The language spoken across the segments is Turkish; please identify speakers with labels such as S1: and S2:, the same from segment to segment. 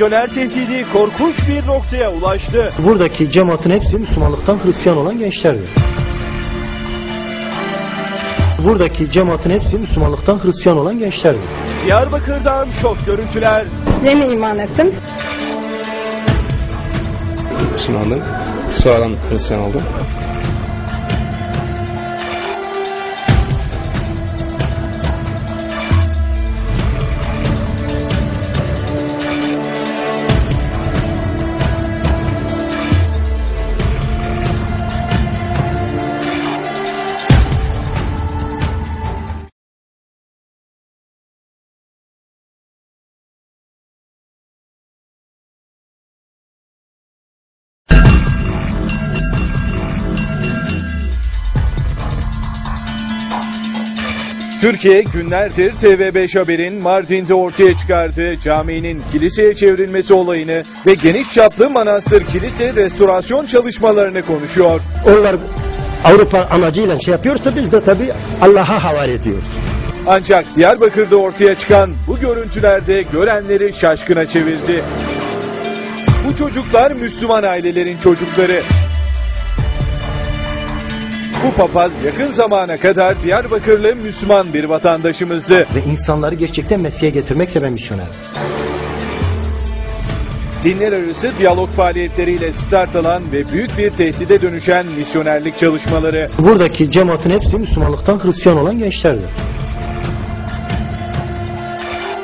S1: Misyoner tehdidi korkunç bir noktaya ulaştı.
S2: Buradaki cemaatin hepsi Müslümanlıktan Hristiyan olan gençlerdi. Buradaki cemaatin hepsi Müslümanlıktan Hristiyan olan gençlerdi.
S1: Diyarbakır'dan şok görüntüler.
S3: Yeni iman ettim.
S4: Müslümandım. Sonradan Hristiyan oldum.
S1: Türkiye günlerdir TV5 Haber'in Mardin'de ortaya çıkardığı caminin kiliseye çevrilmesi olayını ve geniş çaplı manastır kilise restorasyon çalışmalarını konuşuyor.
S2: Onlar Avrupa amacıyla şey yapıyorsa biz de tabii Allah'a havale ediyoruz.
S1: Ancak Diyarbakır'da ortaya çıkan bu görüntülerde görenleri şaşkına çevirdi. Bu çocuklar Müslüman ailelerin çocukları. Bu papaz yakın zamana kadar Diyarbakırlı Müslüman bir vatandaşımızdı.
S2: Ve insanları gerçekten Mesih'e getirmekse ben misyoner.
S1: Dinler arası diyalog faaliyetleriyle start alan ve büyük bir tehdide dönüşen misyonerlik çalışmaları.
S2: Buradaki cemaatin hepsi Müslümanlıktan Hristiyan olan gençlerdi.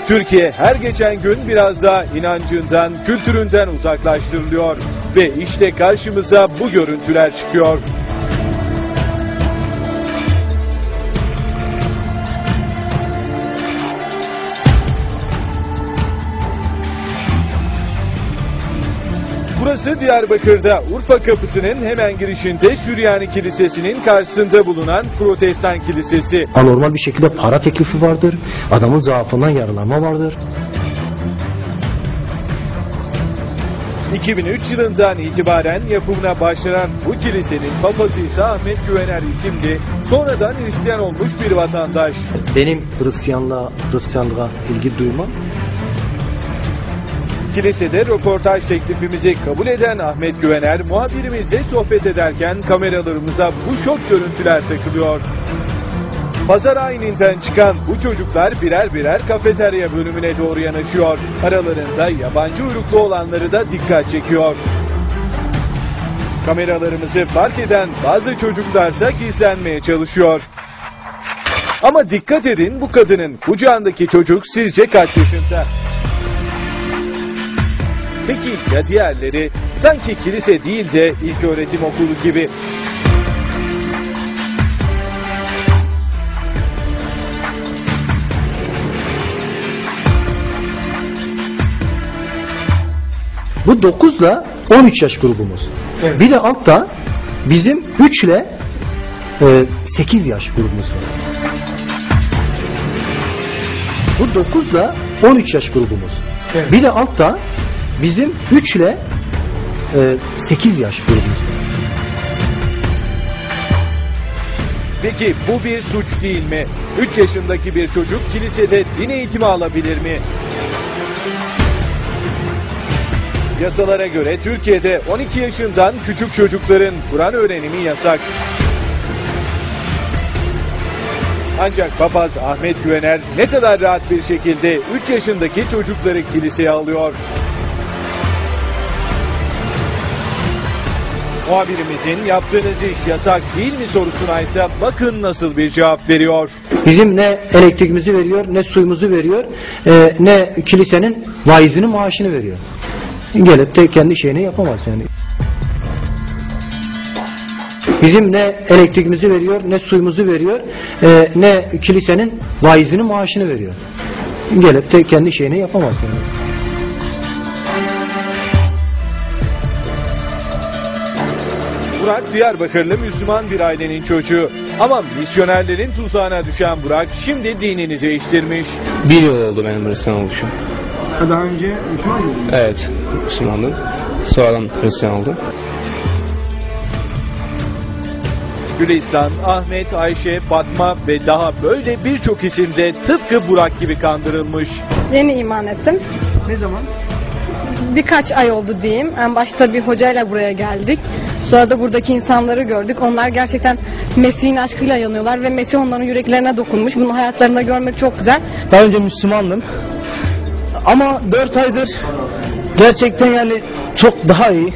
S1: Türkiye her geçen gün biraz daha inancından, kültüründen uzaklaştırılıyor. Ve işte karşımıza bu görüntüler çıkıyor. Burası Diyarbakır'da Urfa Kapısı'nın hemen girişinde Süryani Kilisesi'nin karşısında bulunan Protestan Kilisesi.
S2: Anormal bir şekilde para teklifi vardır. Adamın zaafından yararlanma vardır.
S1: 2003 yılından itibaren yapımına başlanan bu kilisenin papazı ise Ahmet Güvener isimli sonradan Hristiyan olmuş bir vatandaş.
S2: Benim Hristiyanlığa, Hristiyanlığa ilgi duymam
S1: Kilisede röportaj teklifimizi kabul eden Ahmet Güvener muhabirimizle sohbet ederken kameralarımıza bu şok görüntüler takılıyor. Pazar ayininden çıkan bu çocuklar birer birer kafeterya bölümüne doğru yanaşıyor. Aralarında yabancı uyruklu olanları da dikkat çekiyor. Kameralarımızı fark eden bazı çocuklarsa gizlenmeye çalışıyor. Ama dikkat edin bu kadının kucağındaki çocuk sizce kaç yaşında? Peki ya diğerleri? Sanki kilise değil de ilk öğretim okulu gibi.
S2: Bu 9 ile 13 yaş grubumuz. Bir de altta bizim 3 ile e, 8 yaş grubumuz var. Bu 9 ile 13 yaş grubumuz. Bir de altta bizim 3 ile e, 8 yaş grubumuz var.
S1: Peki bu bir suç değil mi? 3 yaşındaki bir çocuk kilisede din eğitimi alabilir mi? Yasalara göre Türkiye'de 12 yaşından küçük çocukların Kur'an öğrenimi yasak. Ancak papaz Ahmet Güvener ne kadar rahat bir şekilde 3 yaşındaki çocukları kiliseye alıyor. Muhabirimizin yaptığınız iş yasak değil mi sorusuna ise bakın nasıl bir cevap veriyor.
S2: Bizim ne elektriğimizi veriyor, ne suyumuzu veriyor, e, ne kilisenin vaizinin maaşını veriyor. Gelip de kendi şeyini yapamaz yani. Bizim ne elektriğimizi veriyor, ne suyumuzu veriyor, e, ne kilisenin vaizinin maaşını veriyor. Gelip de kendi şeyini yapamaz yani.
S1: Burak Diyarbakırlı Müslüman bir ailenin çocuğu. Ama misyonerlerin tuzağına düşen Burak şimdi dinini değiştirmiş.
S4: Bir yıl oldu benim Hristiyan oluşum.
S5: Daha önce Müslüman mıydın?
S4: Evet, Müslümandım. Sonradan Hristiyan oldum.
S1: Gülistan, Ahmet, Ayşe, Fatma ve daha böyle birçok isim de tıpkı Burak gibi kandırılmış.
S3: Yeni iman ettim.
S5: Ne zaman?
S3: Birkaç ay oldu diyeyim. En başta bir hocayla buraya geldik. Sonra da buradaki insanları gördük. Onlar gerçekten Mesih'in aşkıyla yanıyorlar ve Mesih onların yüreklerine dokunmuş. Bunu hayatlarında görmek çok güzel.
S6: Daha önce Müslümandım. Ama 4 aydır gerçekten yani çok daha iyi.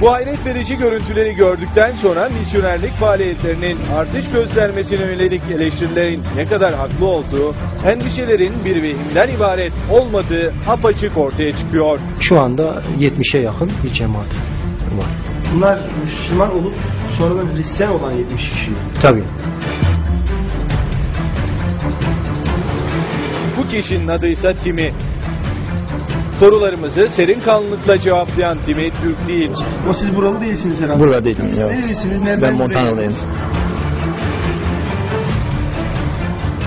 S1: Bu hayret verici görüntüleri gördükten sonra misyonerlik faaliyetlerinin artış göstermesine yönelik eleştirilerin ne kadar haklı olduğu, endişelerin bir vehimden ibaret olmadığı apaçık ortaya çıkıyor.
S2: Şu anda 70'e yakın bir cemaat var.
S5: Bunlar Müslüman olup sonradan Hristiyan olan 70 kişi.
S2: Tabii.
S1: Bu kişinin adıysa Timi. Sorularımızı serin kanlılıkla cevaplayan Timi Türk değil.
S5: O siz buralı değilsiniz herhalde.
S4: Burada değilim. Ya.
S5: Nerelisiniz? Nereden
S4: Ben
S5: buraya
S4: Montana'dayım.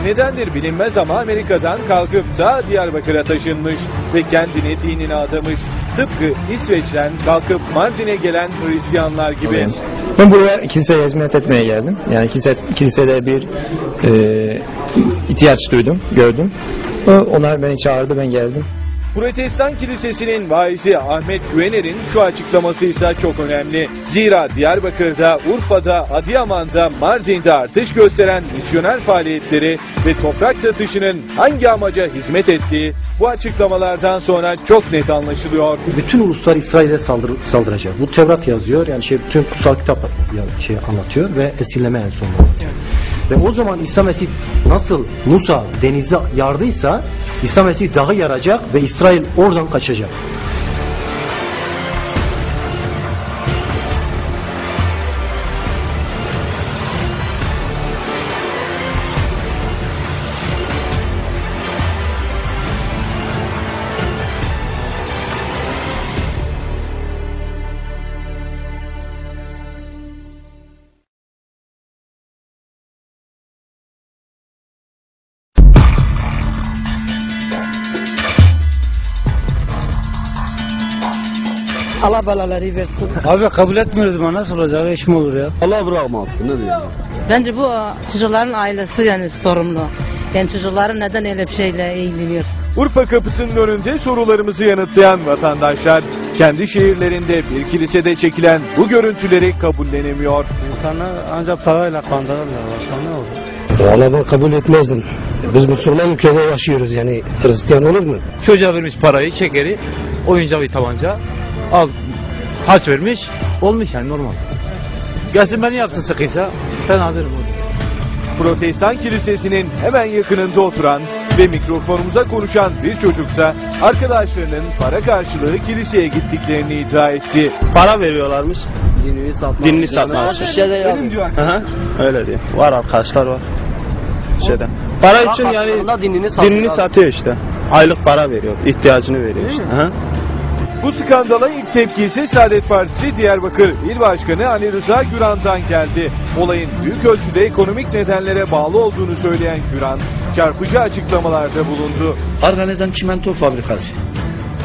S1: Nedendir bilinmez ama Amerika'dan kalkıp da Diyarbakır'a taşınmış ve kendini dinine adamış. Tıpkı İsveç'ten kalkıp Mardin'e gelen Hristiyanlar gibi.
S7: Ben buraya kiliseye hizmet etmeye geldim. Yani kilise, kilisede bir e, ihtiyaç duydum, gördüm. O- Onlar beni çağırdı, ben geldim.
S1: Protestan Kilisesi'nin vaizi Ahmet Güvener'in şu açıklaması ise çok önemli. Zira Diyarbakır'da, Urfa'da, Adıyaman'da, Mardin'de artış gösteren misyoner faaliyetleri ve toprak satışının hangi amaca hizmet ettiği bu açıklamalardan sonra çok net anlaşılıyor.
S2: Bütün uluslar İsrail'e saldır, saldıracak. Bu Tevrat yazıyor. Yani şey bütün kutsal kitap yani şey anlatıyor ve esirleme en sonunda anlatıyor. Ve o zaman İsa Mesih nasıl Musa denize yardıysa İsa Mesih dağı yaracak ve İsrail oradan kaçacak.
S8: Allah belaları versin.
S6: Abi kabul etmiyoruz bana nasıl olacak iş mi olur ya?
S9: Allah bırakmasın ne diyeyim.
S8: Bence bu e, çocukların ailesi yani sorumlu. Yani çocukları neden öyle bir şeyle ilgileniyor?
S1: Urfa kapısının önünde sorularımızı yanıtlayan vatandaşlar kendi şehirlerinde bir kilisede çekilen bu görüntüleri kabullenemiyor.
S6: İnsanı ancak parayla kandırırlar. Başka ne olur?
S9: Valla ben kabul etmezdim. Biz Müslüman ülkede yaşıyoruz yani Hristiyan olur mu?
S10: Çocuğa vermiş parayı, şekeri, oyuncağı tabanca. Al, haç vermiş. Olmuş yani normal. Gelsin beni yapsın sıkıysa. Ben hazırım.
S1: Protestan Kilisesi'nin hemen yakınında oturan ve mikrofonumuza konuşan bir çocuksa arkadaşlarının para karşılığı kiliseye gittiklerini iddia etti.
S10: Para veriyorlarmış.
S9: Dinini satmak.
S10: Dinini satmak için.
S5: Benim diyor
S10: Hı hı. Öyle diyor. Var arkadaşlar var. Şeyden. Para için yani
S9: dinini satıyor.
S10: dinini satıyor işte. Aylık para veriyor. ihtiyacını veriyor işte. Hı hı.
S1: Bu skandala ilk tepkisi Saadet Partisi Diyarbakır İl Başkanı Ali Rıza Güran'dan geldi. Olayın büyük ölçüde ekonomik nedenlere bağlı olduğunu söyleyen Güran, çarpıcı açıklamalarda bulundu.
S11: Argane'den çimento fabrikası.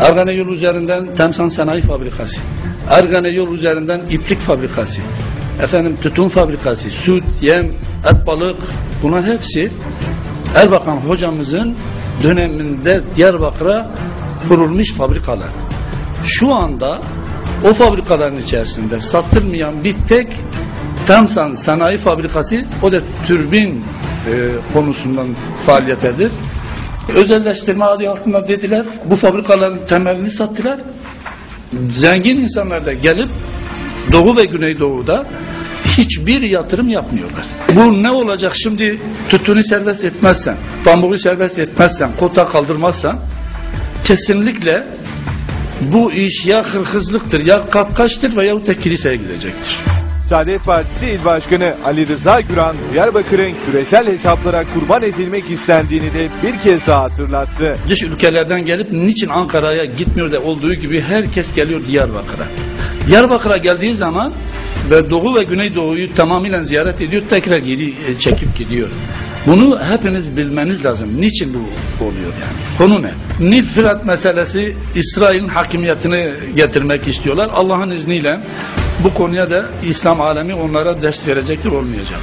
S11: Argane yol üzerinden Temsan Sanayi Fabrikası. Argane yol üzerinden iplik fabrikası. Efendim tütün fabrikası, süt, yem, et, balık bunlar hepsi Erbakan hocamızın döneminde Diyarbakır'a kurulmuş fabrikalar. Şu anda o fabrikaların içerisinde satılmayan bir tek Temsan Sanayi Fabrikası o da türbin e, konusundan faaliyettedir. Özelleştirme adı altında dediler. Bu fabrikaların temelini sattılar. Zengin insanlar da gelip Doğu ve Güneydoğu'da hiçbir yatırım yapmıyorlar. Bu ne olacak şimdi tütünü serbest etmezsen, pamuğu serbest etmezsen, kota kaldırmazsan kesinlikle bu iş ya hırhızlıktır ya kapkaçtır veyahut da kiliseye gidecektir.
S1: Saadet Partisi İl Başkanı Ali Rıza Güran, Diyarbakır'ın küresel hesaplara kurban edilmek istendiğini de bir kez daha hatırlattı.
S11: Dış ülkelerden gelip niçin Ankara'ya gitmiyor da olduğu gibi herkes geliyor Diyarbakır'a. Diyarbakır'a geldiği zaman ve Doğu ve Güneydoğu'yu tamamıyla ziyaret ediyor, tekrar geri e, çekip gidiyor. Bunu hepiniz bilmeniz lazım. Niçin bu oluyor yani? Konu ne? Nil Fırat meselesi İsrail'in hakimiyetini getirmek istiyorlar. Allah'ın izniyle bu konuya da İslam alemi onlara ders verecektir, olmayacak.